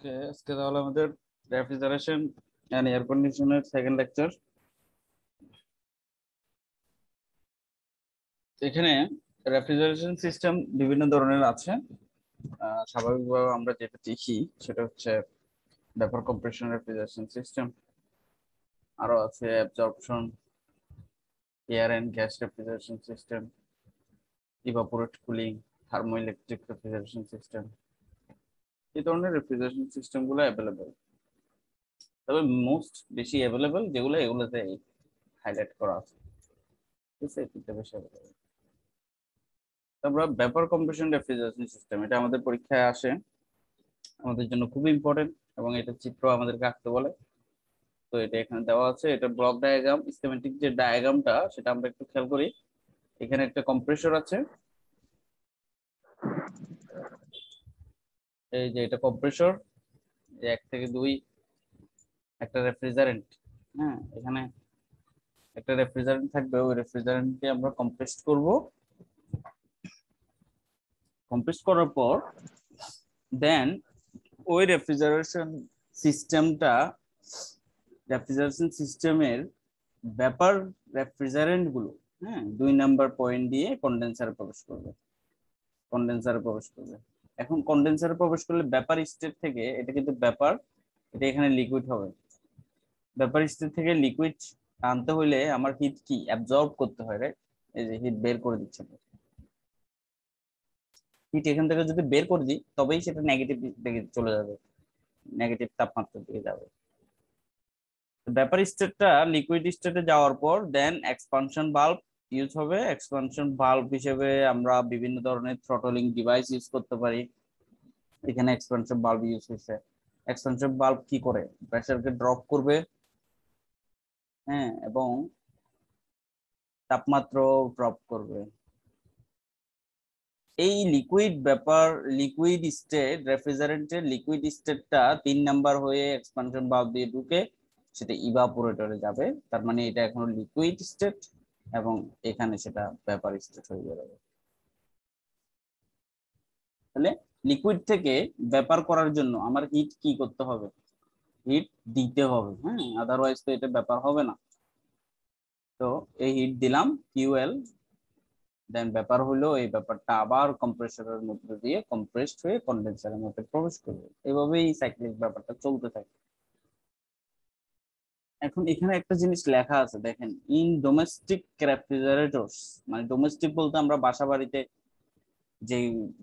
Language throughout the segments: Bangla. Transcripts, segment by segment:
ওকে আজকে তাহলে আমাদের রেফ্রিজারেশন এন্ড এয়ার কন্ডিশনের সেকেন্ড লেকচার এখানে রেফ্রিজারেশন সিস্টেম বিভিন্ন ধরনের আছে। স্বাভাবিকভাবে আমরা যেটা দেখি সেটা হচ্ছে ভেপার কম্প্রেশন রেফ্রিজারেশন সিস্টেম আরও আছে absorption air and gas refrigeration system evaporate cooling thermoelectric refrigeration system এই ধরনের রেফ্রিজারেশন সিস্টেমগুলো অ্যাভেলেবেল তবে মোস্ট বেশি অ্যাভেলেবেল যেগুলো এগুলোতে হাইলাইট করা আছে। ঠিক আছে এটা বেশি তারপর ব্যাপার কম্প্রেশন রেফ্রিজারেশন সিস্টেম এটা আমাদের পরীক্ষায় আসে। আমাদের জন্য খুবই ইম্পর্টেন্ট এবং এটা চিত্র আমাদেরকে আঁকতে বলে। তো এটা এখানে দেওয়া আছে, এটা ব্লক ডায়াগ্রাম স্কিমেটিক যে ডায়াগ্রামটা সেটা আমরা একটু খেয়াল করি। এখানে একটা কম্প্রেসর আছে। এই যে এটা কম্প্রেসর এক থেকে দুই, একটা রেফ্রিজারেন্ট হ্যাঁ? এখানে একটা রেফ্রিজারেন্ট থাকবে, ওই রেফ্রিজারেন্টকে আমরা কম্প্রেস করব। কম্প্রেস করার পর দেন ওই রেফ্রিজারেশন সিস্টেমটা রেফ্রিজারেশন সিস্টেমের ব্যাপার রেফ্রিজারেন্টগুলো হ্যাঁ? দুই নাম্বার পয়েন্ট দিয়ে কন্ডেন্সারে প্রবেশ করবে। কন্ডেন্সারে প্রবেশ করবে। এখন কন্ডেন্সারে প্রবেশ করলে ব্যাপার স্টেট থেকে এটা কিন্তু ব্যাপার এটা এখানে লিকুইড হবে। ব্যাপার স্টেট থেকে লিকুইড আনতে হইলে আমার হিট কি? অ্যাবজর্ব করতে হয় রাইট এই যে হিট বের করে দিচ্ছে। হিট এখান থেকে যদি বের করে দিই, তবেই সেটা নেগেটিভ দিকে চলে যাবে নেগেটিভ তাপমাত্রার দিকে যাবে। ব্যাপার স্টেটটা লিকুইড স্টেটে যাওয়ার পর দেন এক্সপানশন বাল্ব ইউজ হবে এক্সপানশন বাল্ব হিসেবে আমরা বিভিন্ন ধরনের থ্রটলিং ডিভাইস ইউজ করতে পারি। এখানে এক্সপানশন বাল্ব ইউজ হয়েছে। এক্সপানশন বাল্ব কি করে? প্রেসারকে ড্রপ করবে হ্যাঁ এবং তাপমাত্রা ড্রপ করবে। এই লিকুইড ব্যাপার লিকুইড স্টেট রেফ্রিজারেন্টের লিকুইড স্টেটটা তিন নাম্বার হয়ে এক্সপানশন বাল্ব দিয়ে ঢুকে সেটা ইভাপোরেটরে যাবে। তার মানে এটা এখন লিকুইড স্টেট এবং এখানে সেটা ব্যাপার স্টেট হয়ে যাবে তাহলে লিকুইড থেকে ব্যাপার করার জন্য আমার হিট কি করতে হবে? হিট দিতে হবে হ্যাঁ? আদারওয়াইজ তো এটা ব্যাপার হবে না। তো এই হিট দিলাম কিউএল দেন ব্যাপার হলো, এই ব্যাপারটা আবার কম্প্রেসরের মধ্যে দিয়ে কম্প্রেসড হয়ে কন্ডেন্সারের মধ্যে প্রবেশ করবে এভাবেই সাইক্লিক ব্যাপারটা চলতে থাকে। এখন এখানে একটা জিনিস লেখা আছে, দেখেন ইন ডোমেস্টিক রেফ্রিজারেটরস মানে ডোমেস্টিক বলতে আমরা বাসা বাড়িতে যে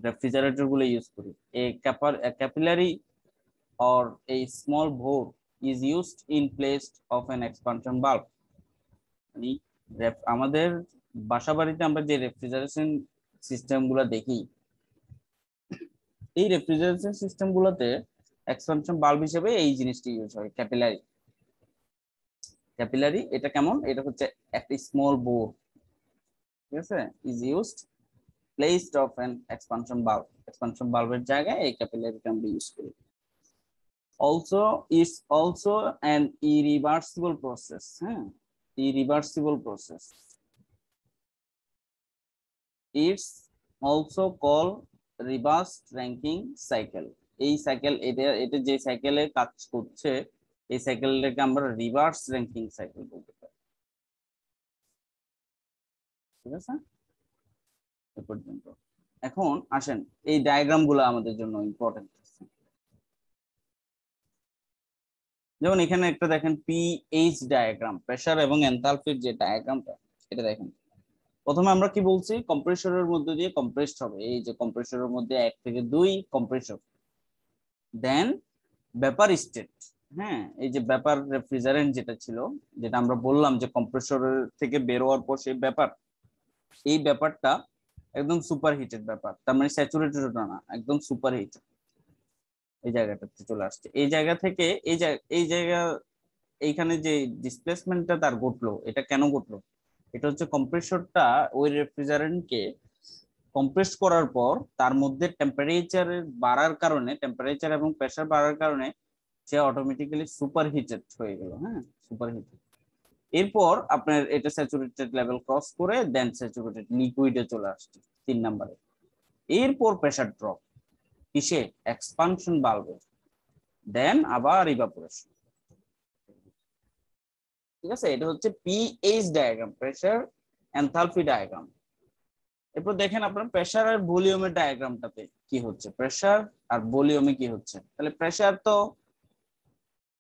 রেফ্রিজারেটরগুলো ইউজ করি এই ক্যাপিলারি অর এই small bore is used in place of an expansion bulb আমাদের বাসা বাড়িতে আমরা যে রেফ্রিজারেশন সিস্টেমগুলো দেখি, এই রেফ্রিজারেশন সিস্টেম গুলোতে এক্সপানশন বাল্ব হিসেবে এই জিনিসটি ইউজ হয় ক্যাপিলারি ক্যাপিলারি, এটা কেমন? এটা হচ্ছে একটা স্মল বোর ঠিক আছে? Is used placed of an expansion bulb expansion বাল্বের জায়গায় এই ক্যাপিলারিটা আমরা ইউজ করি। Also it's also an irreversible process হ্যাঁ? Irreversible process it's also call reverse Rankine cycle এই সাইকেল এটা এটা যে সাইকেলে কাজ করছে এই সাইকেলটাকে আমরা রিভার্স র্যাঙ্কিং সাইকেল বলতে পারি। ঠিক আছে? পর্যন্ত। এখন আসেন, এই ডায়াগ্রামগুলো আমাদের জন্য ইম্পর্টেন্ট যেমন এখানে একটা দেখেন পিএইচ ডায়াগ্রাম প্রেসার এবং এনথালপির যে ডায়াগ্রামটা এটা দেখেন। প্রথমে আমরা কি বলছি? কম্প্রেসরের মধ্যে দিয়ে কম্প্রেসড হবে। এই যে কম্প্রেসরের মধ্যে এক থেকে দুই কম্প্রেসর দেন ব্যাপার স্টেট হ্যাঁ এই যে ব্যাপার রেফ্রিজারেন্ট যেটা ছিল, যেটা আমরা বললাম যে কম্প্রেসরের থেকে বের হওয়ার পর সেই ব্যাপার, এই ব্যাপারটা একদম সুপার হিটেড ব্যাপার। তার মানে স্যাচুরেটেড না, একদম সুপার হিটেড এই জায়গাটাতে চলে আসছে। এই জায়গা থেকে, এই এই জায়গা, এইখানে যে ডিসপ্লেসমেন্টটা তার ঘটলো, এটা কেন ঘটলো? এটা হচ্ছে কম্প্রেসরটা ওই রেফ্রিজারেন্টকে কম্প্রেস করার পর তার মধ্যে টেম্পারেচার বাড়ার কারণে টেম্পারেচার এবং প্রেসার বাড়ার কারণে সে অটোমেটিক্যালি সুপার হিটেড হয়ে গেল হ্যাঁ? সুপার হিটেড এরপর আপনার এটা স্যাচুরেটেড লেভেল ক্রস করে দেন স্যাচুরেটেড লিকুইডে চলে আসছে, তিন নাম্বারে এরপর প্রেসার ড্রপ কিসে? এক্সপানশন বাল্বে দেন আবার ইভাপোরেশন ঠিক আছে? এটা হচ্ছে PH diagram pressure enthalpy diagram এরপর দেখেন আপনার প্রেসার আর ভলিউমের ডায়াগ্রামটাতে কি হচ্ছে? প্রেসার আর ভলিউমে কি হচ্ছে? তাহলে প্রেসার তো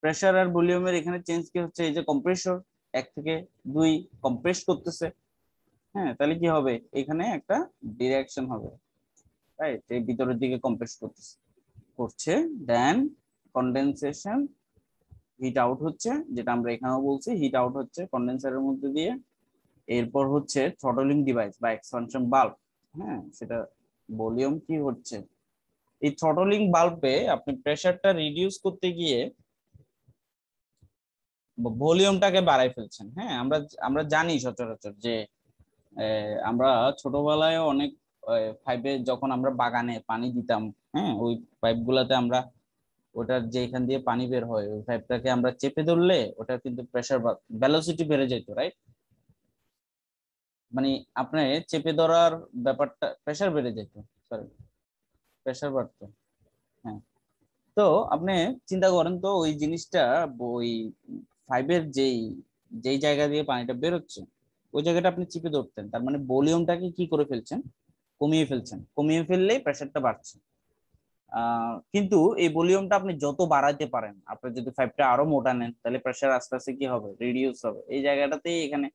প্রেসার আর ভলিউমের এখানে চেঞ্জ কি হচ্ছে? এই যে কম্প্রেসর এক থেকে দুই কম্প্রেস করতেছে। হ্যাঁ তাহলে কি হবে? এখানে একটা ডিরেকশন হবে। রাইট এই ভিতরের দিকে কম্প্রেস করতেছে। করছে দেন কন্ডেনসেশন হিট আউট হচ্ছে, যেটা আমরা এখানেও বলছি। হিট আউট হচ্ছে কন্ডেন্সারের মধ্যে দিয়ে। এরপর হচ্ছে থ্রটলিং ডিভাইস বা এক্সপানশন বাল্ব হ্যাঁ সেটা ভলিউম কি হচ্ছে? এই থ্রটলিং বাল্বে আপনি প্রেসারটা রিডিউস করতে গিয়ে ভলিউমটাকে বাড়াই ফেলছেন। হ্যাঁ আমরা আমরা জানি সচরাচর যে আমরা ছোটবেলায় অনেক পাইপে যখন আমরা বাগানে পানি দিতাম হ্যাঁ ওই পাইপ গুলাতে আমরা ওটার যে এখান দিয়ে পানি বের হয়, ওই পাইপটাকে আমরা চেপে ধরলে ওটা কিন্তু প্রেসার ভ্যালোসিটি বেড়ে যেত রাইট মানে আপনি চেপে ধরার ব্যাপারটা প্রেসার বেড়ে যেত সরি প্রেসার বাড়তো হ্যাঁ। তো আপনি চিন্তা করেন তো, ওই জিনিসটা, ওই ফাইভের যেই যেই জায়গা দিয়ে পানিটা বেরোচ্ছে, ওই জায়গাটা আপনি চিপে ধরতেন। তার মানে ভলিউমটাকে কি করে ফেলছেন? কমিয়ে ফেলছেন। কমিয়ে ফেললেই প্রেসারটা বাড়ছে। কিন্তু এই ভলিউমটা আপনি যত বাড়াইতে পারেন, আপনি যদি ফাইভটা আরও মোটা নেন, তাহলে প্রেসার আস্তে আস্তে কি হবে? রিডিউস হবে। এই জায়গাটাতেই এখানে,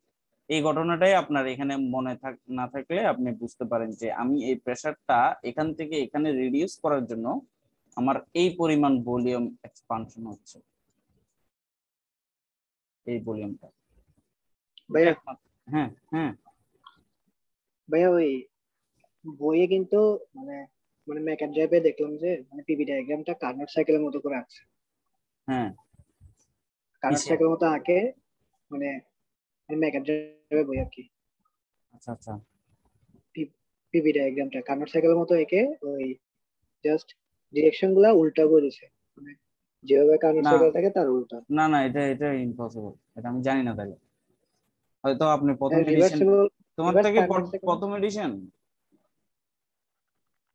এই ঘটনাটাই আপনার এখানে মনে থাক, না থাকলে আপনি বুঝতে পারেন যে আমি এই প্রেসারটা এখান থেকে এখানে রিডিউস করার জন্য আমার এই পরিমাণ ভলিউম এক্সপানশন হচ্ছে। এই ভলিউমটা। ভাইয়া। হ্যাঁ হ্যাঁ। ভাইয়া ওই বইয়ে কিন্তু মানে মানে ড্রাইভে দেখলাম যে মানে পিবি ডায়াগ্রামটা কার্নট সাইকেলের মতো করে আছে হ্যাঁ। কার্নট সাইকেলের মতো আঁকে মানে মেকার ড্রাইভে বই আর কি আচ্ছা। আচ্ছা পিবি ডায়াগ্রামটা কার্নট সাইকেলের মতো এঁকে ওই জাস্ট ডিরেকশনগুলা উল্টা করে দিছে। মানে যেভাবে কার্নট না। থাকে তার উল্টা। না না এটা এটা ইম্পসিবল এটা আমি জানি না তাহলে। হয়তো আপনি প্রথম এডিশন তোমার থেকে প্রথম এডিশন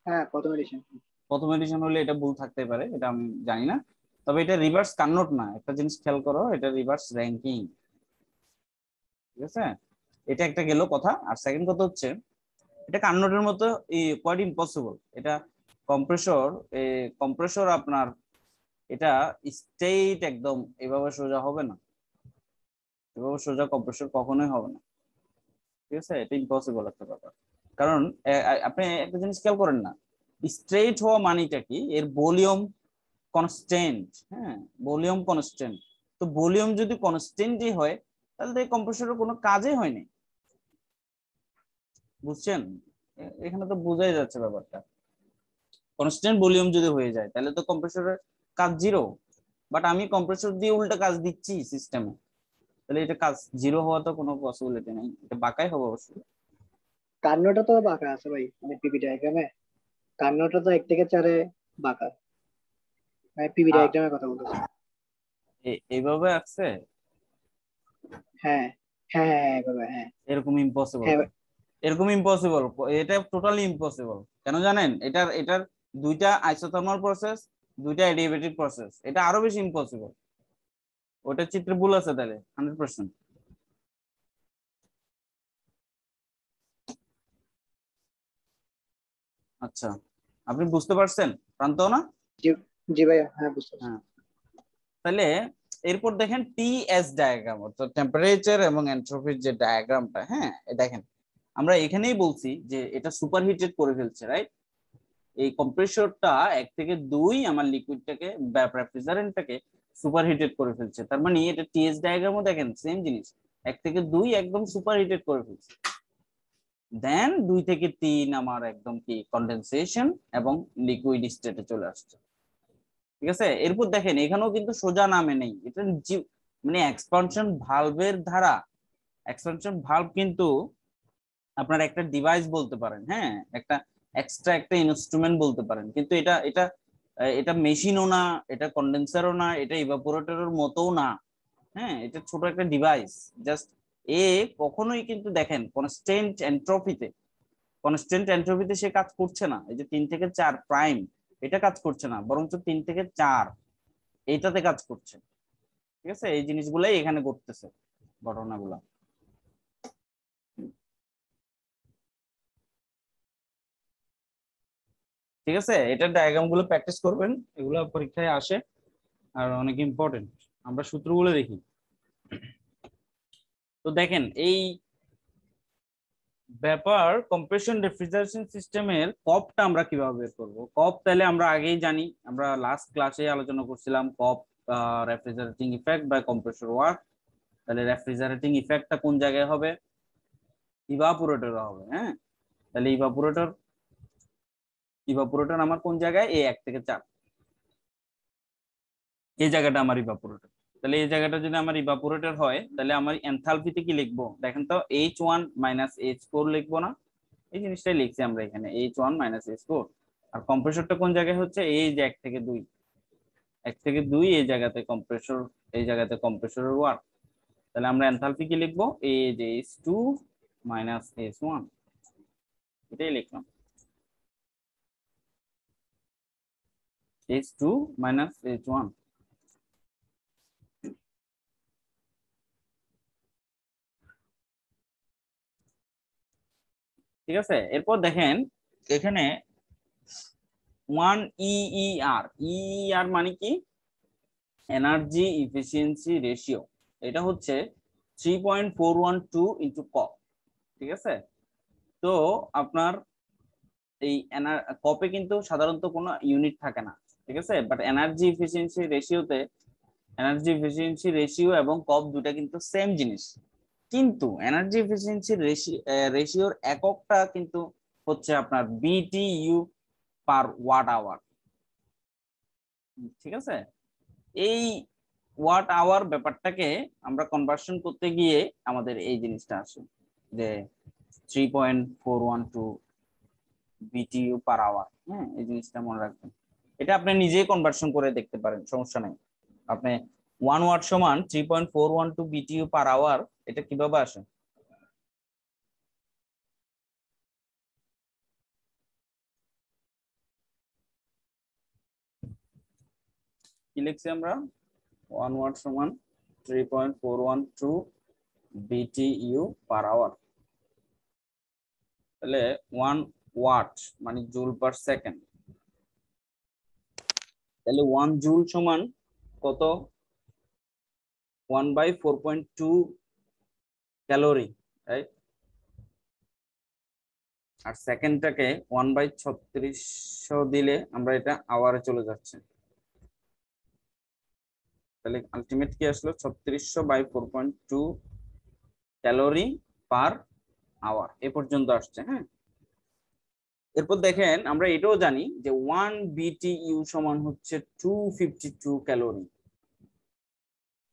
হ্যাঁ প্রথম এডিশন প্রথম এডিশন হলে এটা ভুল থাকতে পারে এটা আমি জানি না। তবে এটা রিভার্স কান্নট না। একটা জিনিস খেয়াল করো এটা রিভার্স র্যাঙ্কিং ঠিক আছে? এটা একটা গেল কথা। আর সেকেন্ড কথা হচ্ছে এটা কান্নটের মতো কোয়াইট ইম্পসিবল এটা কম্প্রেসর কম্প্রেসর আপনার এটা স্টেট একদম এভাবে সোজা হবে না। এভাবে সোজা কম্প্রেসর কখনোই হবে না। ঠিক আছে? এটা ইম্পসিবল একটা ব্যাপার। কারণ আপনি একটা জিনিস খেয়াল করেন না স্ট্রেট হওয়া মানেটা কি? এর ভলিউম কনস্ট্যান্ট হ্যাঁ? ভলিউম কনস্ট্যান্ট তো ভলিউম যদি কনস্ট্যান্টই হয়, তাহলে তো এই কম্প্রেসরের কোনো কাজই হয়নি। বুঝছেন? এখানে তো বোঝাই যাচ্ছে ব্যাপারটা। কনস্ট্যান্ট ভলিউম যদি হয়ে যায়, তাহলে তো কম্প্রেসরের কাজ জিরো বাট আমি কম্প্রেসর দিয়ে উল্টা কাজ দিচ্ছি সিস্টেমে তাহলে এটা কাজ জিরো হওয়া তো কোনো পসিবিলিটি নেই এটা বাঁকাই হবে অবশ্যই। কার্নটা তো বাঁকা আছে ভাই মানে পিবি ডায়াগ্রামে কার্নটা তো এক থেকে চারে বাঁকা। মানে পিবি আ- ডায়াগ্রামের কথা বলতেছি। এ- এইভাবে আছে হ্যাঁ হ্যাঁ হ্যাঁ হ্যাঁ হ্যাঁ। এরকম ইম্পসিবল হ্যাঁ। এরকম ইম্পসিবল এটা টোটালি ইম্পসিবল কেন জানেন? এটার এটার দুইটা আইসোথার্মাল প্রসেস দুইটা অ্যাডিয়েবেটিক প্রসেস এটা আরও বেশি ইম্পসিবল ওটা চিত্রে ভুল আছে তাহলে হান্ড্রেড পার্সেন্ট আচ্ছা আপনি বুঝতে পারছেন? প্রান্ত না? জি ভাইয়া হ্যাঁ বুঝতে হ্যাঁ। তাহলে এরপর দেখেন টিএস ডায়াগ্রাম অর্থাৎ টেম্পারেচার এবং এন্ট্রপির যে ডায়াগ্রামটা হ্যাঁ দেখেন আমরা এখানেই বলছি যে এটা সুপার হিটেড করে ফেলছে রাইট এই কম্প্রেসরটা এক থেকে দুই আমার লিকুইডটাকে রেফ্রিজারেন্টটাকে সুপার হিটেড করে ফেলছে। তার মানে এটা টিএস ডায়াগ্রামও দেখেন সেম জিনিস। এক থেকে দুই একদম সুপার হিটেড করে ফেলছে। দেন দুই থেকে তিন আমার একদম কি কন্ডেনসেশন এবং লিকুইড স্টেটে চলে আসছে। ঠিক আছে? এরপর দেখেন, এখানেও কিন্তু সোজা নামে নেই। এটা মানে এক্সপানশন ভালভের ধারা। এক্সপানশন ভালভ কিন্তু আপনার একটা ডিভাইস বলতে পারেন হ্যাঁ? একটা এক্সট্রা একটা ইনস্ট্রুমেন্ট বলতে পারেন। কিন্তু এটা এটা এটা মেশিনও না, এটা কন্ডেন্সারও না, এটা ইভাপোরেটরের মতোও না। হ্যাঁ এটা ছোট একটা ডিভাইস জাস্ট এ কখনোই কিন্তু দেখেন কনস্ট্যান্ট এন্ট্রপিতে কনস্ট্যান্ট এন্ট্রপিতে সে কাজ করছে না। এই যে তিন থেকে চার প্রাইম এটা কাজ করছে না, বরঞ্চ তিন থেকে চার এইটাতে কাজ করছে। ঠিক আছে? এই জিনিসগুলাই এখানে করতেছে ঘটনাগুলা। ঠিক আছে? এটা ডায়াগ্রামগুলো প্র্যাকটিস করবেন, এগুলো পরীক্ষায় আসে। আর অনেক ইম্পর্টেন্ট আমরা সূত্রগুলো দেখি। তো দেখেন, এই ব্যাপার কম্প্রেশন রেফ্রিজারেশন সিস্টেমের কপটা আমরা কীভাবে বের করব? কপ তাহলে আমরা আগেই জানি, আমরা লাস্ট ক্লাসে আলোচনা করছিলাম COP refrigerating effect by compressor work তাহলে রেফ্রিজারেটিং ইফেক্টটা কোন জায়গায় হবে? ইভাপোরেটর হবে হ্যাঁ? তাহলে ইভাপোরেটর ইভাপোরেটর আমার কোন জায়গায়? এ এক থেকে চার। এই জায়গাটা আমার ইভাপোরেটর তাহলে এই জায়গাটা যদি আমার ইভাপোরেটর হয়, তাহলে আমার এনথালপিতে কি লিখব? দেখেন তো H one minus H four লিখব না। এই জিনিসটাই লিখছি আমরা এখানে H one minus H four আর কম্প্রেসরটা কোন জায়গায় হচ্ছে? এই যে এক থেকে দুই। এক থেকে দুই এই জায়গাতে কম্প্রেসর এই জায়গাতে কম্প্রেসরের ওয়ার্ক তাহলে আমরা এনথালপি কি লিখব? এই যে H two minus H one এটাই লিখলাম। H two minus H one ঠিক আছে? এরপর দেখেন, এখানে ওয়ান ইইআর ইইআর মানে কি? এনার্জি ইফিসিয়েন্সি রেশিও এটা হচ্ছে three point four one two into ক ঠিক আছে? তো আপনার এই কপে কিন্তু সাধারণত কোনো ইউনিট থাকে না। ঠিক আছে? বাট এনার্জি ইফিসিয়েন্সি রেশিওতে এনার্জি ইফিসিয়েন্সি রেশিও এবং কপ দুটা কিন্তু সেম জিনিস। কিন্তু এনার্জি এফিসিয়েন্সি রেশিওর এককটা কিন্তু হচ্ছে আপনার বিটিইউ পার ওয়াট আওয়ার ঠিক আছে? এই ওয়াট আওয়ার ব্যাপারটাকে আমরা কনভার্সন করতে গিয়ে আমাদের এই জিনিসটা আসে, যে three point four one two BTU per hour হ্যাঁ এই জিনিসটা মনে রাখবেন। এটা আপনি নিজেই কনভার্সন করে দেখতে পারেন, সমস্যা নাই। আপনি ওয়ান ওয়াট সমান three point four one two BTU per hour এটা কীভাবে আসে? কি লিখছি আমরা? ওয়ান ওয়াট সমান three point four one two BTU per hour তাহলে ওয়ান ওয়াট মানে জুল পার সেকেন্ড তাহলে ওয়ান জুল সমান কত? One by four point two calorie right আর সেকেন্ডটাকে ওয়ান বাই ছত্রিশশো দিলে আমরা এটা আওয়ারে চলে যাচ্ছে। তাহলে আলটিমেট কি আসলো? ছত্রিশশো by four point two calorie per hour এ পর্যন্ত আসছে হ্যাঁ? এরপর দেখেন, আমরা এটাও জানি যে ওয়ান বিটি ইউ সমান হচ্ছে two fifty two calorie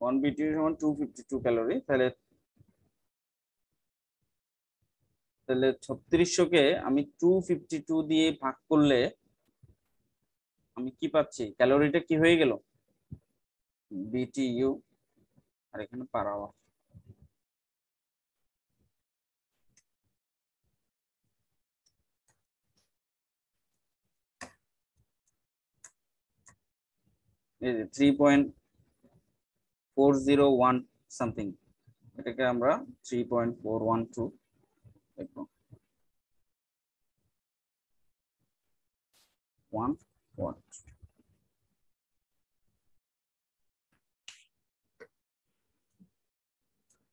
one BTU সমান টু ফিফটি টু ক্যালোরি তাহলে তাহলে ছত্রিশশো কে আমি টু ফিফটি টু দিয়ে ভাগ করলে আমি কি পাচ্ছি? ক্যালোরিটা কি হয়ে গেল? বিটি ইউ আর এখানে পার আওয়ার ওয়ান এটাকে আমরা ওয়ান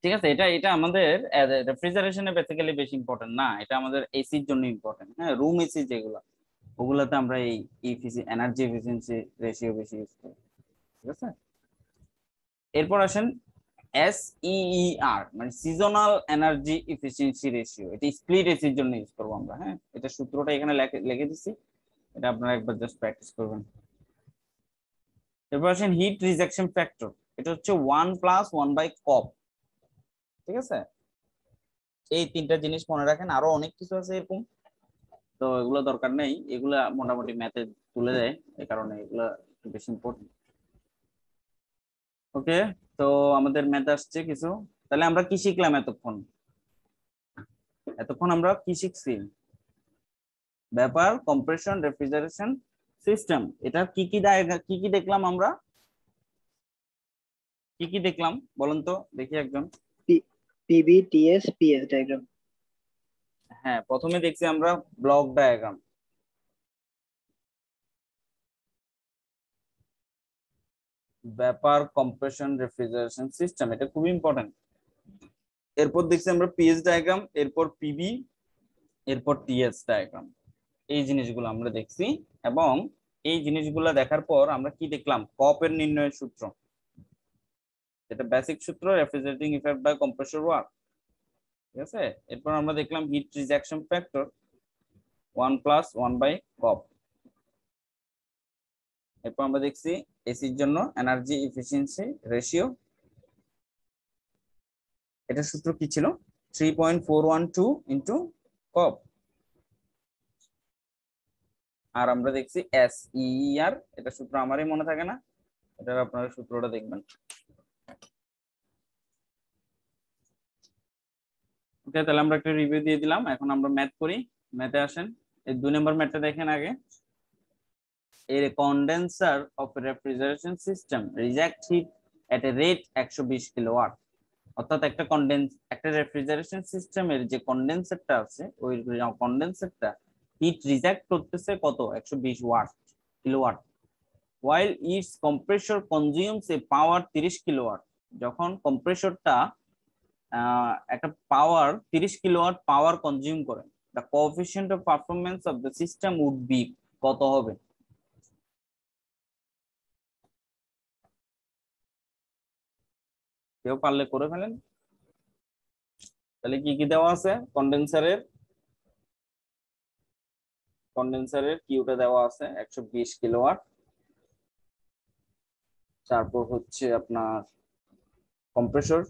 ঠিক আছে, এটা এটা আমাদের রেফ্রিজারেশনে বেসিক্যালি বেশি ইম্পর্টেন্ট না, এটা আমাদের এসির জন্য ইম্পর্টেন্ট হ্যাঁ রুম এসি যেগুলো। ওগুলোতে আমরা এই ইফিসি এনার্জি এফিসিয়েন্সি রেশিও বেশি ইউজ করি। ঠিক আছে? এরপর আসেন এস আর মানে সিজনাল এনার্জি এফিসিয়েন্সি রেশিও এটা স্প্লিট এসির জন্য ইউজ করব আমরা হ্যাঁ? এটা সূত্রটা এখানে লিখে দিচ্ছি এটা আপনারা একবার জাস্ট প্র্যাকটিস করবেন। এরপর আসেন হিট রিজেকশন ফ্যাক্টর এটা হচ্ছে one plus one by COP ঠিক আছে? এই তিনটা জিনিস মনে রাখেন, আরও অনেক কিছু আছে এরকম। তো এগুলো দরকার নেই। এগুলা মোটামুটি ম্যাথে তুলে দেয়, এই কারণে এগুলা একটু বেশি ইম্পর্টেন্ট ওকে তো আমাদের ম্যাথ আসছে কিছু। তাহলে আমরা কি শিখলাম এতক্ষণ? এতক্ষণ আমরা কি শিখছি? ব্যাপার কম্প্রেশন রেফ্রিজারেশন সিস্টেম এটা কি কি কি কি দেখলাম আমরা? কি কি দেখলাম? বলুন তো, দেখি একজন। পিবি টিএস পিএস ডায়াগ্রাম হ্যাঁ প্রথমে দেখছি আমরা ব্লক ডায়াগ্রাম ব্যাপার কম্প্রেশন রেফ্রিজারেশন সিস্টেম এটা খুব ইম্পর্টেন্ট এরপর দেখছি আমরা পিএস ডায়াগ্রাম এরপর পিবি এরপর টিএস ডায়াগ্রাম এই জিনিসগুলো আমরা দেখছি এবং এই জিনিসগুলো দেখার পর আমরা কি দেখলাম? কপের নির্ণয়ের সূত্র। এটা বেসিক সূত্র refrigerating effect by compressor work ঠিক আছে? এরপর আমরা দেখলাম heat rejection factor one plus one by COP এরপর আমরা দেখছি এসির জন্য এনার্জি ইফিসিয়েন্সি রেশিও এটা সূত্র কি ছিল? Three point four one two into COP আর আমরা দেখছি এস ইআর এটা সূত্র আমারই মনে থাকে না। এটার আপনারা সূত্রটা দেখবেন। ওকে তাহলে আমরা একটা রিভিউ দিয়ে দিলাম। এখন আমরা ম্যাথ করি। ম্যাথে আসেন। এই দুই নম্বর ম্যাথটা দেখেন আগে। এর condenser of refrigeration system reject heat at a rate একশো বিশ কিলোওয়াট অর্থাৎ একটা কন্ডেন্স একটা রেফ্রিজারেশন সিস্টেমের যে কন্ডেন্সারটা আছে, ওই কন্ডেন্সারটা হিট রিজেক্ট করতেছে কত? একশো বিশ watt kilowatt while its compressor consumes a power 30 kilowatt যখন কম্প্রেসরটা একটা পাওয়ার 30 কিলোওয়াট পাওয়ার কনজিউম করে। The coefficient of performance of the system would be কত হবে? কেউ পারলে করে ফেলেন। তাহলে কি কি দেওয়া আছে? কন্ডেন্সারের কন্ডেন্সারের কিউটা দেওয়া আছে, একশো বিশ কিলোওয়াট তারপর হচ্ছে আপনার কম্প্রেসর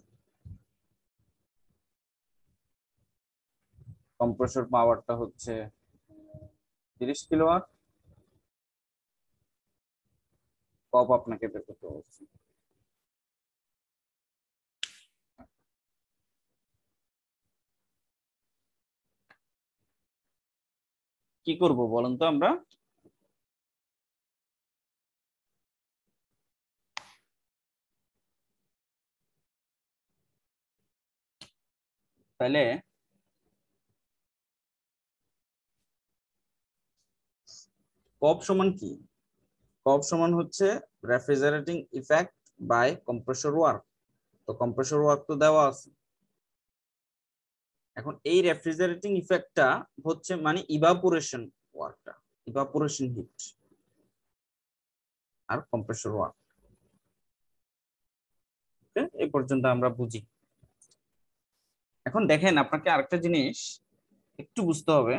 কম্প্রেসর পাওয়ারটা হচ্ছে তিরিশ কিলোওয়াট কপ আপনাকে বের করতে বলছি। কি করব বলুন তো আমরা? তাহলে কপ সমান কি? কপ সমান হচ্ছে refrigerating effect by compressor work তো কম্প্রেসর ওয়ার্ক তো দেওয়া আছে। এখন এই রেফ্রিজারেটিং ইফেক্টটা হচ্ছে মানে ইভাপোরেশন ওয়ার্কটা ইভাপোরেশন হিট আর কম্প্রেসর ওয়ার্ক এই পর্যন্ত আমরা বুঝি। এখন দেখেন, আপনাকে আরেকটা জিনিস একটু বুঝতে হবে।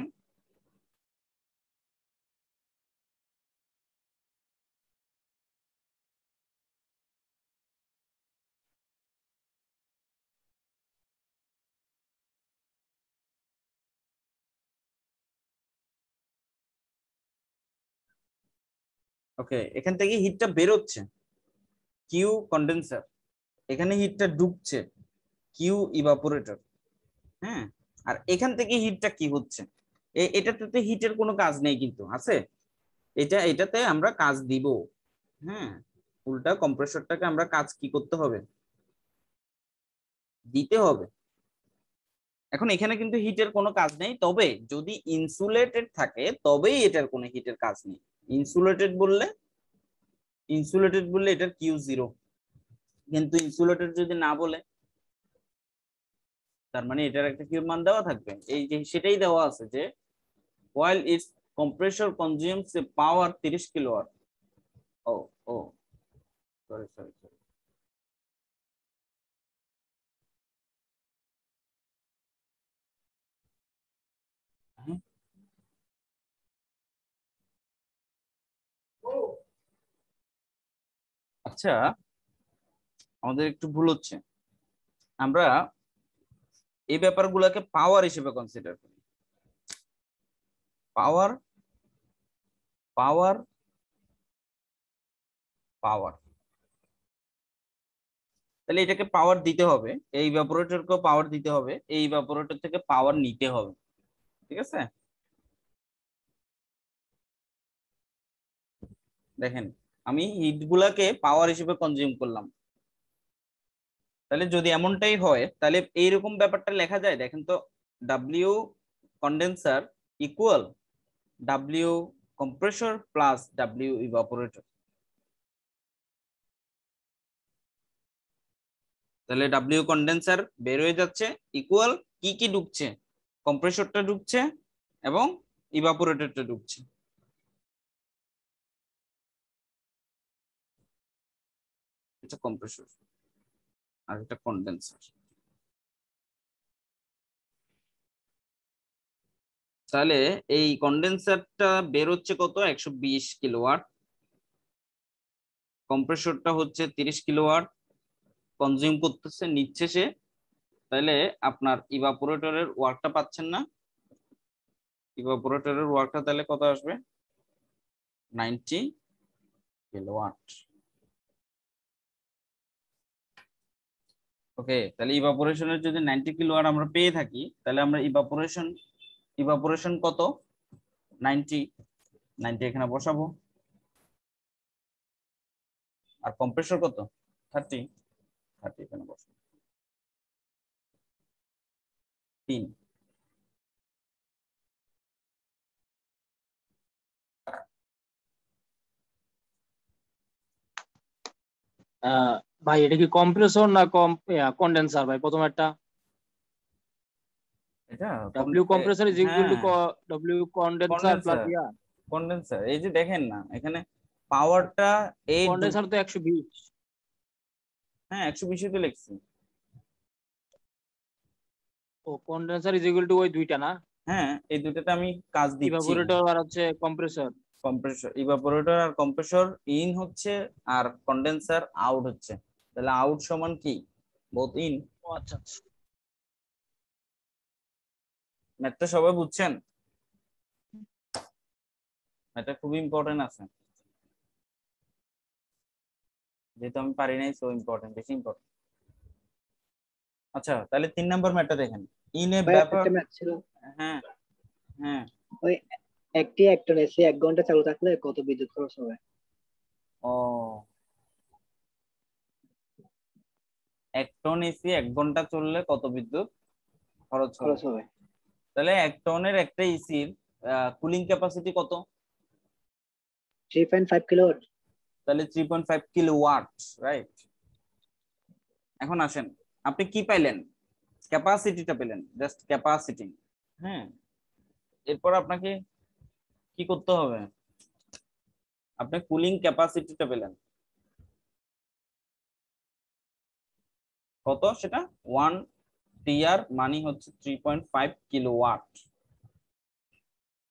ওকে এখান থেকে হিটটা বেরোচ্ছে। কিউ কন্ডেন্সার এখানে হিটটা ঢুকছে কিউ ইভাপোরেটর হ্যাঁ? আর এখান থেকে হিটটা কি হচ্ছে? এটাতে তো হিটের কোনো কাজ নেই কিন্তু, আছে? এটা, এটাতে আমরা কাজ দিব হ্যাঁ? উল্টা কম্প্রেসরটাকে আমরা কাজ কি করতে হবে? দিতে হবে। এখন এখানে কিন্তু হিটের কোনো কাজ নেই, তবে যদি ইনসুলেটেড থাকে, তবেই এটার কোনো হিটের কাজ নেই। ইনসুলেটেড বললে ইনসুলেটেড বললে এটার কিউ জিরো। কিন্তু ইনসুলেটেড যদি না বলে, তার মানে এটার একটা কিউ মান দেওয়া থাকবে। এই যে সেটাই দেওয়া আছে যে, while its compressor consumes a power 30 kilowatt. ও ও সরি সরি আচ্ছা আমাদের একটু ভুল হচ্ছে। আমরা এই ব্যাপারগুলোকে পাওয়ার হিসেবে কনসিডার করি। পাওয়ার পাওয়ার পাওয়ার তাহলে এটাকে পাওয়ার দিতে হবে। এই ভ্যাপোরেটরকেও পাওয়ার দিতে হবে। এই ভ্যাপোরেটর থেকে পাওয়ার নিতে হবে। ঠিক আছে? দেখেন আমি হিট গুলাকে পাওয়ার হিসেবে কনজিউম করলাম। তাহলে যদি এমনটাই হয়, তাহলে এইরকম ব্যাপারটা লেখা যায়। দেখেন তো W condenser equal W compressor plus W evaporator তাহলে ডাব্লিউ কন্ডেন্সার বের হয়ে যাচ্ছে ইকুয়াল কি কি ঢুকছে কম্প্রেসরটা ঢুকছে এবং ইভাপোরেটরটা ঢুকছে এটা কম্প্রেসর আর এটা কন্ডেন্সার তাহলে এই কন্ডেন্সারটা বের হচ্ছে কত? একশো বিশ কিলোওয়াট কম্প্রেসরটা হচ্ছে তিরিশ কিলোওয়াট কনজিউম করতেছে, নিচ্ছে সে। তাহলে আপনার ইভাপোরেটরের ওয়ার্কটা পাচ্ছেন না। ইভাপোরেটরের ওয়ার্কটা তাহলে কত আসবে? নাইনটি কিলোওয়াট ওকে তাহলে ইভাপোরেশনের যদি নাইনটি কিলোওয়াট আমরা পেয়ে থাকি তাহলে আমরা ইভাপোরেশন ইভাপোরেশন কত? নাইনটি নাইনটি এখানে বসাবো। আর কম্প্রেসর কত? থার্টি থার্টি এখানে বসাবো। তিন। আহ, ভাই এটা কি কম্প্রেসর না কম কন্ডেন্সার ভাই? প্রথম একটা এটা W compressor is equal to. W condenser plus yeah condenser এই যে দেখেন না এখানে পাওয়ারটা এই কন্ডেন্সার তো 120 হ্যাঁ একশো বিশে তো লিখছি। ও কন্ডেন্সার ইজ ইকুয়াল টু ওই দুইটা না? হ্যাঁ এই দুটোতে আমি কাজ দিচ্ছি। ইভাপোরেটর আর হচ্ছে কম্প্রেসর কম্প্রেসর ইভাপোরেটর আর কম্প্রেসর ইন হচ্ছে আর কন্ডেন্সার আউট হচ্ছে। তাহলে আউট সমান কি? বোথ ইন আচ্ছা আচ্ছা। ম্যাথটা সবাই বুঝছেন? এটা খুব ইম্পর্টেন্ট আছে। যেহেতু আমি পারি নাই সো ইম্পর্টেন্ট বেশি ইম্পর্টেন্ট আচ্ছা তাহলে তিন নাম্বার ম্যাটটা দেখেন। ইন এ ব্যাপার ছিল। হ্যাঁ ওই একটি একটন এসি এক ঘণ্টা চালু থাকলে কত বিদ্যুৎ খরচ হবে? ও এক টন এসি এক ঘণ্টা চললে কত বিদ্যুৎ? খরচ হবে। খরচ হবে। তাহলে এক টনের একটা এসির কুলিং ক্যাপাসিটি কত? থ্রি পয়েন্ট ফাইভ কিলোওয়াট তাহলে three point five kilowatt right এখন আসেন আপনি কি পাইলেন? ক্যাপাসিটিটা পেলেন জাস্ট ক্যাপাসিটি হ্যাঁ এরপর আপনাকে কি করতে হবে? আপনি কুলিং ক্যাপাসিটিটা পেলেন। কত? সেটা ওয়ান টিআর মানে হচ্ছে three point five kilowatt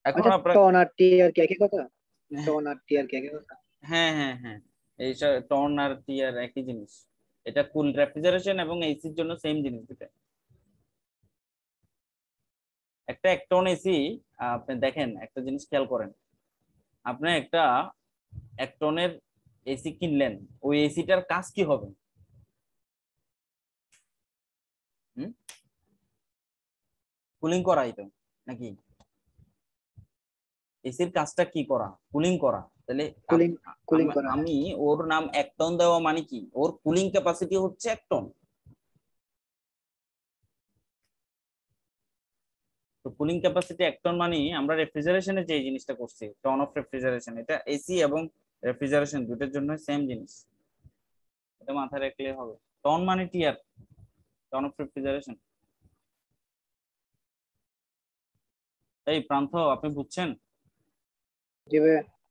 এখন আচ্ছা আপনার টন আর টি কি একই কথা? টন আর টি কি একই কথা? হ্যাঁ হ্যাঁ হ্যাঁ। এইটা টর্ন আর টিয়ার একই জিনিস। এটা কুল রেফ্রিজারেশন এবং এসির জন্য সেম জিনিস দুটো একটা এক টন এসি আপনি দেখেন একটা জিনিস খেয়াল করেন। আপনি একটা এক টনের এসি কিনলেন ওই এসিটার কাজ কি হবে? কুলিং করাই তো নাকি? এসির কাজটা কি করা? কুলিং করা। তাহলে কুলিং কুলিং করা। আমি ওর নাম এক টন দেওয়া মানে কি? ওর কুলিং ক্যাপাসিটি হচ্ছে এক টন। তো কুলিং ক্যাপাসিটি এক টন মানে আমরা রেফ্রিজারেশনে যে জিনিসটা করছি টন অফ রেফ্রিজারেশন এটা এসি এবং রেফ্রিজারেশন দুটোর জন্য সেম জিনিস। এটা মাথায় রাখলে হবে। টন মানে টিয়ার টন অফ রেফ্রিজারেশন এই প্রান্ত আপনি বুঝছেন?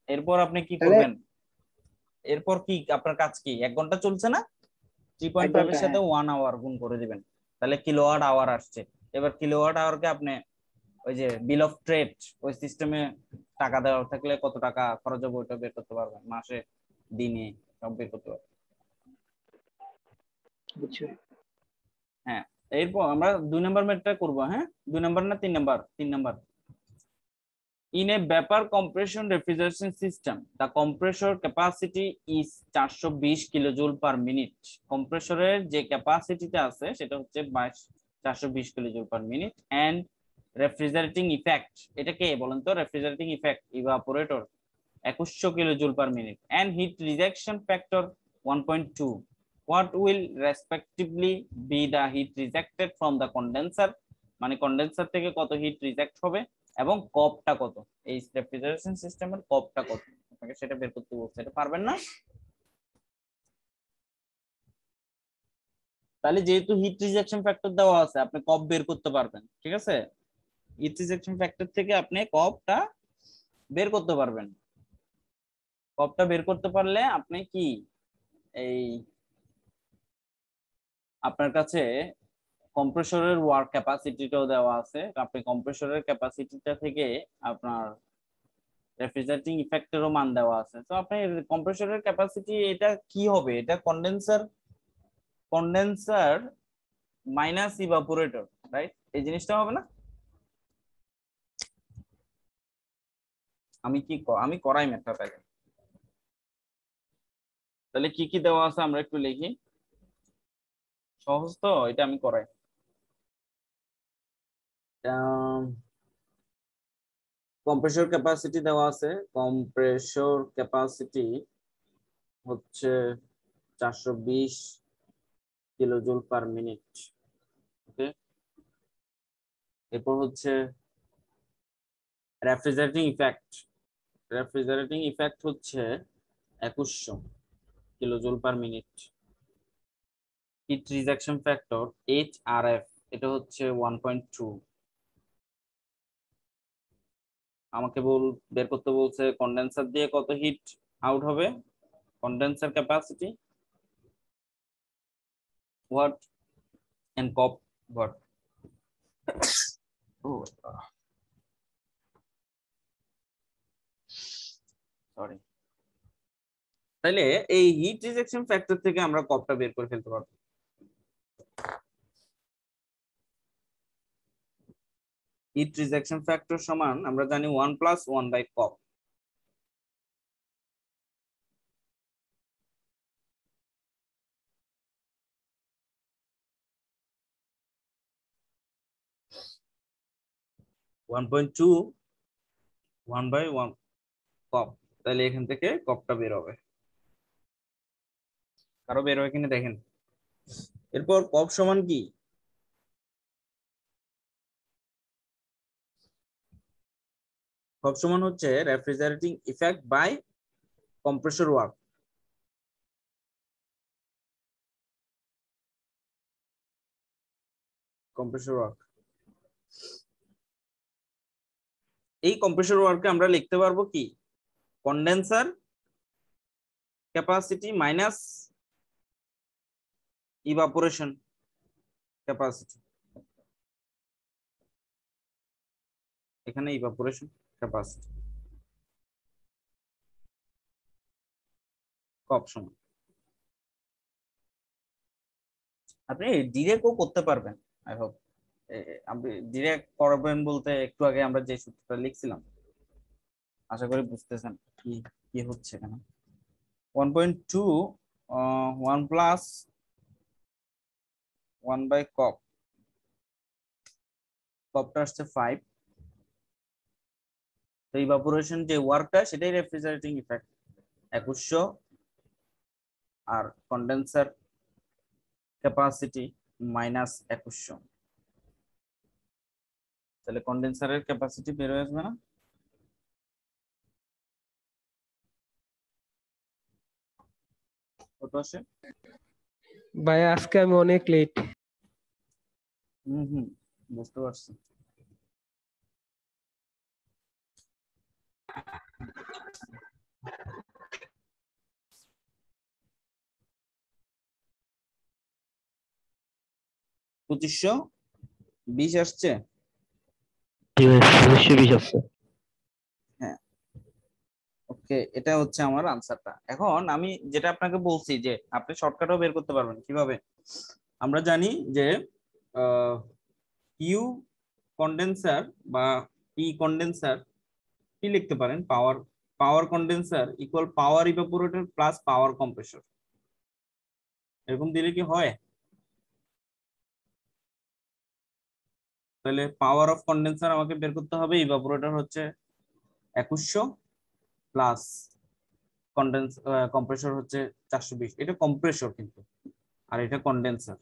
এরপর আপনি কি করবেন? এরপর কি আপনার কাজ কি? এক ঘণ্টা চলছে না? থ্রি পয়েন্ট ফাইভ এর সাথে ওয়ান আওয়ার গুণ করে দিবেন। তাহলে কিলোওয়াট আওয়ার আসছে। এবার কিলোওয়াট আওয়ারকে আপনি ওই যে বিল অফ ট্রেড ওই সিস্টেমে টাকা দেওয়া থাকলে কত টাকা খরচ হবে ওইটা বের করতে পারবেন। মাসে দিনে সব বের করতে পারবেন। হ্যাঁ এরপর আমরা দুই নাম্বার ম্যাথটা করব হ্যাঁ? দুই নাম্বার না তিন নাম্বার তিন number In a vapor compression refrigeration system, the compressor capacity is 420 kilojoule per minute. কম্প্রেসরের যে ক্যাপাসিটিটা আছে সেটা হচ্ছে 22 420 kilojoule per minute and refrigerating effect এটা কে বলেন তো refrigerating effect evaporator 2100 kilojoule per minute and heat rejection factor 1.2 what will respectively be the heat rejected from the condenser মানে কন্ডেন্সার থেকে কত হিট রিজেক্ট হবে এবং কপটা কত? এই রেফ্রিজারেশন সিস্টেমের কপটা কত? আপনাকে সেটা বের করতে বলছে, এটা পারবেন না? তাহলে যেহেতু হিট রিজেকশন ফ্যাক্টর দেওয়া আছে, আপনি কপ বের করতে পারবেন, ঠিক আছে? হিট রিজেকশন ফ্যাক্টর থেকে আপনি কপটা বের করতে পারবেন। কপটা বের করতে পারলে আপনি কি? এই, আপনার কাছে কম্প্রেসরের ওয়ার্ক ক্যাপাসিটিটাও দেওয়া আছে। আপনি কম্প্রেসরের ক্যাপাসিটিটা থেকে আপনার রেফ্রিজারেটিং ইফেক্টেরও মান দেওয়া আছে। তো আপনি কম্প্রেসরের ক্যাপাসিটি এটা কি হবে? এটা condenser condenser minus evaporator right এই জিনিসটা হবে না? আমি কি আমি করাই ম্যাথটা তাহলে। তাহলে কি কি দেওয়া আছে আমরা একটু লিখি। সহজ তো, এটা আমি করাই। কম্প্রেসর ক্যাপাসিটি দেওয়া আছে। কম্প্রেসর ক্যাপাসিটি হচ্ছে চারশো বিশ কিলোজুল পার মিনিট ওকে এরপর হচ্ছে রেফ্রিজারেটিং ইফেক্ট রেফ্রিজারেটিং ইফেক্ট হচ্ছে একুশশো kilojoule per minute heat rejection factor H R F এটা হচ্ছে ওয়ান পয়েন্ট টু আমাকে বল বের করতে বলছে কন্ডেন্সার দিয়ে কত হিট আউট হবে? Condenser capacity what and cop what oh sorry তাহলে এই হিট রিজেকশন ফ্যাক্টর থেকে আমরা কপটা বের করে ফেলতে পারব। হিট রিজেকশন ফ্যাক্টর সমান, আমরা জানি one plus one by COP one point two one by one COP তাহলে এখান থেকে কপটা বের হবে। কারও বের হবে কিনা দেখেন। এরপর কপ সমান কি? সমান হচ্ছে refrigerating effect by compressor work compressor work এই কম্প্রেসর ওয়ার্কে আমরা লিখতে পারব কি? Condenser capacity minus evaporation capacity এখানে ইভাপোরেশন ক্যাপাসিটি কপ সমান আপনি ডিরেক্টও করতে পারবেন আই হোপ আপনি ডিরেক্ট করবেন বলতে একটু আগে আমরা যে সূত্রটা লিখছিলাম, আশা করি বুঝতেছেন কি কি হচ্ছে এখানে। One point two one plus one by COP কপটা আসছে ফাইভ তো ইভাপোরেশন যে ওয়ার্কটা সেটাই রেফ্রিজারেটিং ইফেক্ট একুশশো আর কন্ডেন্সার ক্যাপাসিটি মাইনাস একুশশো। তাহলে কন্ডেন্সারের ক্যাপাসিটি বের আসবে না? কত আসে? ভাই আজকে আমি অনেক লেট হুম হুম বুঝতে পারছি। পঁচিশশো বিশ আসছে? ওকে এটা হচ্ছে আমার আনসারটা। এখন আমি যেটা আপনাকে বলছি যে আপনি শর্টকাটও বের করতে পারবেন কীভাবে? আমরা জানি যে ইউ কন্ডেন্সার বা পি কন্ডেন্সার কি লিখতে পারেন? Power power condenser equal power evaporator plus power compressor এরকম দিলে কি হয়? তাহলে পাওয়ার অফ কন্ডেন্সার আমাকে বের করতে হবে ইভাপোরেটর হচ্ছে একুশশো প্লাস কন্ডেন্স কম্প্রেসর হচ্ছে চারশো বিশ। এটা কম্প্রেসর কিন্তু, আর এটা কন্ডেন্সার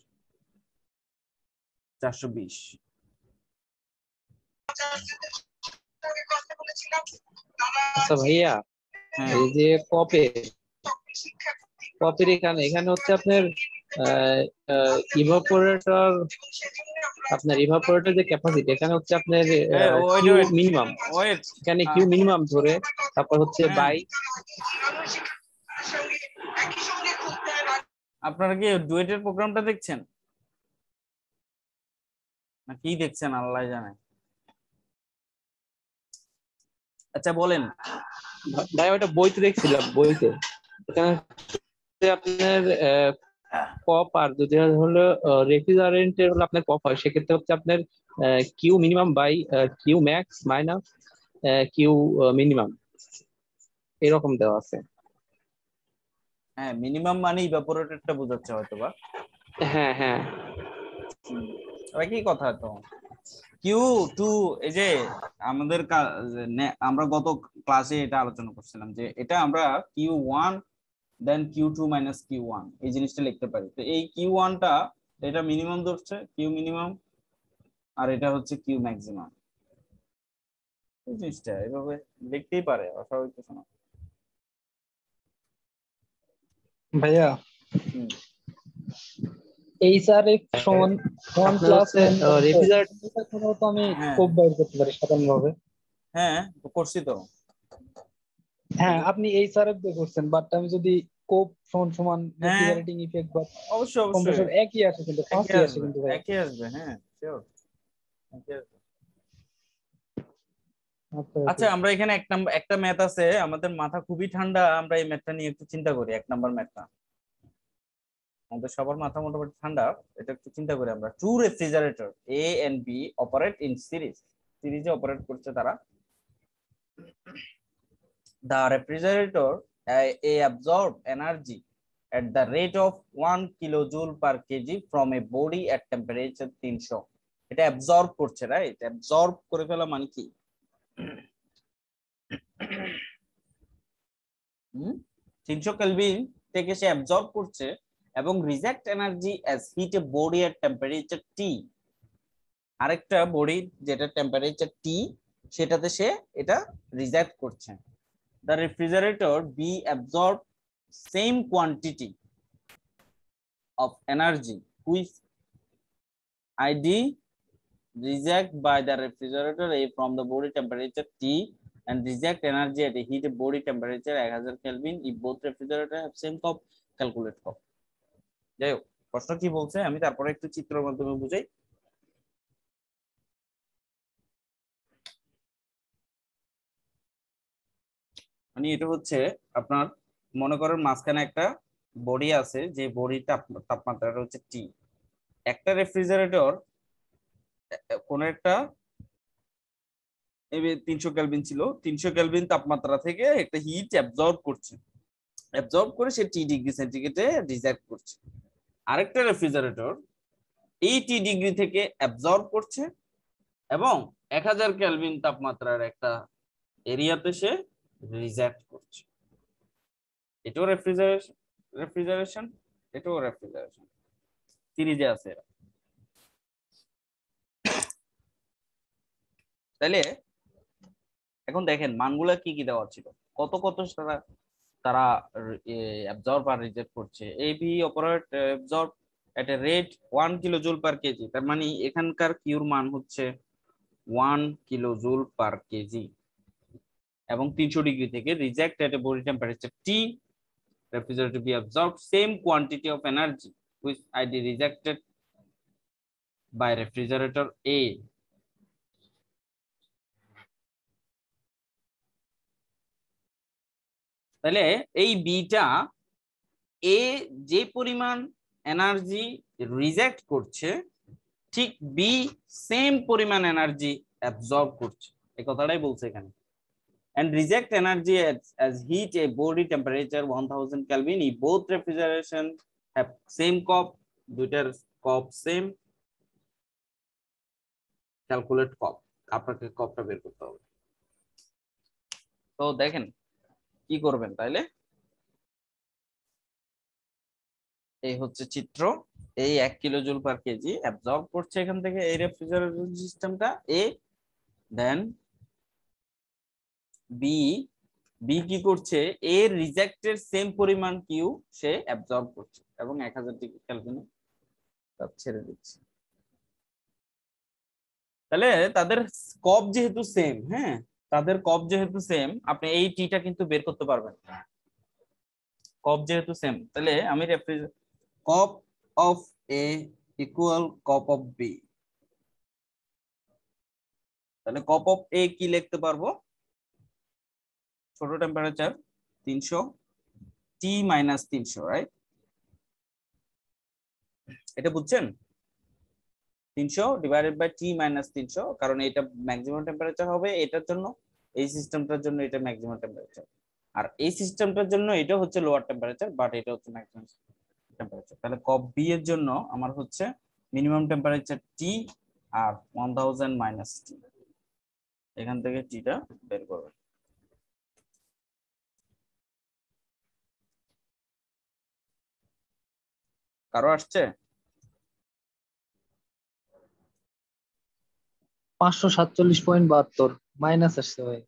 চারশো বিশ। আচ্ছা ভাইয়া হ্যাঁ। এই যে কপের কপের এখানে এখানে হচ্ছে আপনার ইভাপোরেটর আপনার ইভাপোরেটর যে ক্যাপাসিটি এখানে হচ্ছে আপনার হ্যাঁ. মিনিমাম ওয়েট এখানে কিউ মিনিমাম ধরে তারপর হচ্ছে হ্যাঁ। বাই আপনারা কি ডুয়েটের প্রোগ্রামটা দেখছেন? না কি দেখছেন আল্লাহ জানে। আচ্ছা বলেন। ভাই ওটা বইতে দেখছিলাম বইতে। এখানে আপনার কপ আর যদি হলো রেফ্রিজারেন্টের হলো আপনার কপ হয় সেক্ষেত্রে হচ্ছে আপনার Q minimum by Q max minus Q minimum এরকম দেওয়া আছে। হ্যাঁ মিনিমাম মানে ইভাপোরেটরটা বোঝাচ্ছে হয়তো বা হ্যাঁ। হ্যাঁ একই কথা তো? কিউ টু এই যে আমাদের আমরা গত ক্লাসে এটা আলোচনা করছিলাম যে এটা আমরা Q one then Q two minus Q one এই জিনিসটা লিখতে পারি। তো এই কিউ ওয়ানটা এটা মিনিমাম ধরছে কিউ মিনিমাম আর এটা হচ্ছে কিউ ম্যাক্সিমাম এই জিনিসটা এভাবে লিখতেই পারে অস্বাভাবিক কিছু না। ভাইয়া। এইচ আর এফ সমান ওয়ান প্লাস রেফ্রিজারেটর তো আমি হ্যাঁ। কোপ বাইর করতে পারি সাধারণ ভাবে হ্যাঁ করছি তো। হ্যাঁ আপনি এইচ আর এফ দিয়ে করছেন বাট আমি যদি কোপ সমান সমান হ্যাঁ। রেফ্রিজারেটিং ইফেক্ট বা অবশ্যই অবশ্যই। একই আসে কিন্তু ফার্স্টই আসে আসবে কিন্তু ভাই। একই আসবে হ্যাঁ শিওর একই আসবে। আচ্ছা আচ্ছা। আমরা এখানে এক নাম্বার একটা ম্যাথ আছে আমাদের মাথা খুবই ঠান্ডা আমরা এই ম্যাথটা নিয়ে একটু চিন্তা করি এক নাম্বার ম্যাথটা আমাদের সবার মাথা মোটামুটি ঠান্ডা এটা একটু চিন্তা করি আমরা। Two refrigerator A and B operate in series সিরিজে অপারেট করছে তারা। The refrigerator uh, a absorb energy at the rate of 1 kilojoule per kg from a body at temperature 300 এটা অ্যাবজর্ব করছে রাইট অ্যাবজর্ব করে ফেলা মানে কি? তিনশো কেলভিন থেকে সে অ্যাবজর্ব করছে এবং reject energy as heat a body এর টেম্পারেচার টি আরেকটা বডি যেটা টেম্পারেচার টি সেটাতে সে এটা রিজেক্ট করছে। The refrigerator B absorb same quantity of energy with ID reject by the refrigerator A from the body temperature T and reject energy at heat body temperature এক হাজার kelvin if both refrigerator have same COP calculate COP যাই হোক, প্রশ্ন কি বলছে? আমি তারপরে একটু চিত্রের মাধ্যমে বুঝাই। মানে এটা হচ্ছে আপনার মনে করেন মাঝখানে একটা বডি আছে, যে বডি তাপমাত্রাটা হচ্ছে টি একটা রেফ্রিজারেটর কোন একটা তিনশো ক্যালভিন ছিল, তিনশো ক্যালভিন তাপমাত্রা থেকে একটা হিট অ্যাবজর্ব করছে। অ্যাবজর্ব করে সে টি ডিগ্রি সেন্টিগ্রেডে ডিজার্ভ করছে। আরেকটা রেফ্রিজারেটর এইটি ডিগ্রি থেকে অ্যাবজর্ব করছে এবং এক হাজার ক্যালভিন তাপমাত্রার একটা এরিয়াতে সে রিজেক্ট করছে। এটাও রেফ্রিজারেশন রেফ্রিজারেশন এটাও রেফ্রিজারেশন সিরিজে আছে এরা। তাহলে এখন দেখেন মানগুলা কি কি দেওয়া ছিল? কত কত তারা তারা অ্যাবজর্ব আর রিজেক্ট করছে। A B operate absorb at a rate one kilojoule per KG তার মানে এখানকার কিউর মান হচ্ছে one kilo joule per KG এবং তিনশো ডিগ্রি থেকে reject at a body temperature T refrigerator be absorbed same quantity of energy which id rejected by refrigerator a. তাহলে এই বিটা এ যে পরিমাণ এনার্জি রিজেক্ট করছে ঠিক বি সেম পরিমাণ এনার্জি অ্যাবজর্ব করছে এই কথাটাই বলছে এখানে and reject energy as, as heat a body temperature 1000 Kelvin. If both refrigeration have same cup, দুইটার cup same, calculate cup. আপনাকে কপটা বের করতে হবে তো দেখেন কি করবেন তাইলে? এই হচ্ছে চিত্র। এই এক kilo joule per KG absorb করছে এখান থেকে এই রেফ্রিজারেটর সিস্টেমটা এ দেন বি বি কি করছে? এর রিজেক্টের সেম পরিমাণ কিউ সে অ্যাবজর্ব করছে এবং এক হাজার ডিগ্রি ক্যালভিনে তাপ ছেড়ে দিচ্ছে। তাহলে তাদের কপ যেহেতু সেম হ্যাঁ? তাদের কপ যেহেতু সেম আপনি এই টিটা কিন্তু বের করতে পারবেন। কপ যেহেতু সেম তাহলে আমি COP of A equal COP of B. তাহলে কপ অফ এ কি লিখতে পারব? ছোট টেম্পারেচার তিনশো টি মাইনাস তিনশো রাইট এটা বুঝছেন? তিনশো ডিভাইডেড বাই টি মাইনাস তিনশো, কারণ এটা ম্যাক্সিমাম টেম্পারেচার হবে, এটার জন্য, এই সিস্টেমটার জন্য এটা ম্যাক্সিমাম টেম্পারেচার আর এই সিস্টেমটার জন্য এটা হচ্ছে লোয়ার টেম্পারেচার বাট এটা হচ্ছে ম্যাক্সিমাম টেম্পারেচার তাহলে কপ বি এর জন্য আমার হচ্ছে মিনিমাম টেম্পারেচার টি আর ওয়ান থাউজেন্ড মাইনাস টি এখান থেকে টিটা বের করবে কারও আসছে? পাঁচশো সাতচল্লিশ পয়েন্ট বাহাত্তর মাইনাস আসছে ভাই।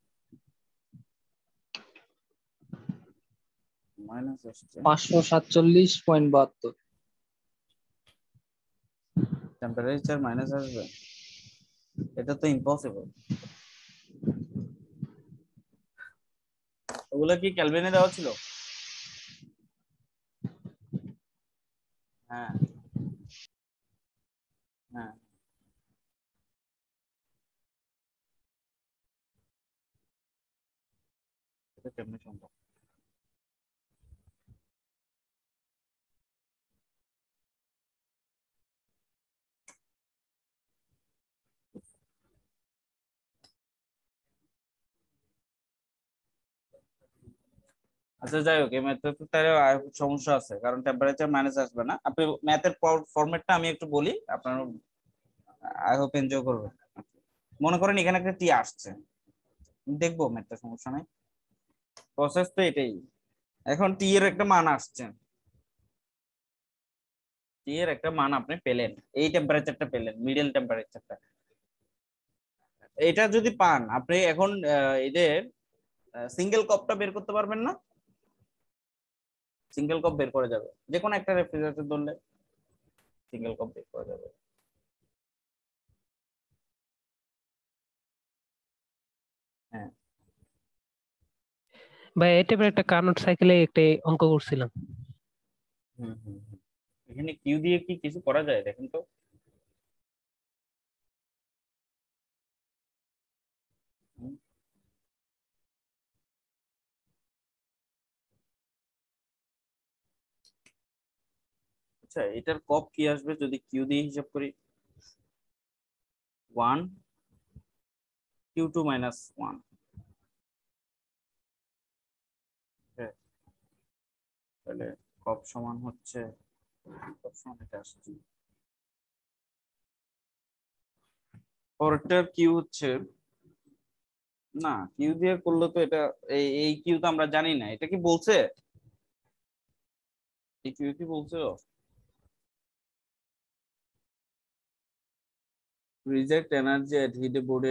পাঁচশো সাতচল্লিশ পয়েন্ট বাহাত্তর। টেম্পারেচার মাইনাস আসবে? এটা তো ইম্পসিবল ওগুলো কি ক্যালভিনে দেওয়া ছিল হ্যাঁ হ্যাঁ এটা কেমনে সম্ভব? আচ্ছা যাই হোক, এই ম্যাথে তো তাহলে সমস্যা আছে, কারণ টেম্পারেচার মাইনাস আসবে না। আপনি ম্যাথের ফরম্যাটটা আমি একটু বলি আপনার আই হোপ এনজয় করবেন। মনে করেন এখানে একটা টি আসছে। দেখব ম্যাথটা সমস্যা নাই। প্রসেস তো এটাই। এখন টি এর একটা মান আসছে। টি এর একটা মান আপনি পেলেন। এই টেম্পারেচারটা পেলেন মিডল টেম্পারেচারটা এটা যদি পান, আপনি এখন এদের সিঙ্গেল কপটা বের করতে পারবেন না? সিঙ্গেল কপ বের করে যাবে। যে কোনো একটা রেফ্রিজারেটর ধরলে সিঙ্গেল কপ বের করে যাবে। ভাই এটা একটা কার্নট সাইকেলে একটা অঙ্ক করছিলাম। এখানে কিউ দিয়ে কি কিছু করা যায় দেখেন তো? আচ্ছা এটার কপ কি আসবে যদি কিউ দিয়ে হিসাব করি? One Q two minus one তাহলে কপ সমান হচ্ছে এটা পরেরটার কিউ হচ্ছে, না কিউ দিয়ে করলে তো এটা, এই কিউ তো আমরা জানি না। এটা কি বলছে? এই কিউ কি বলছে? Reject energy at heat body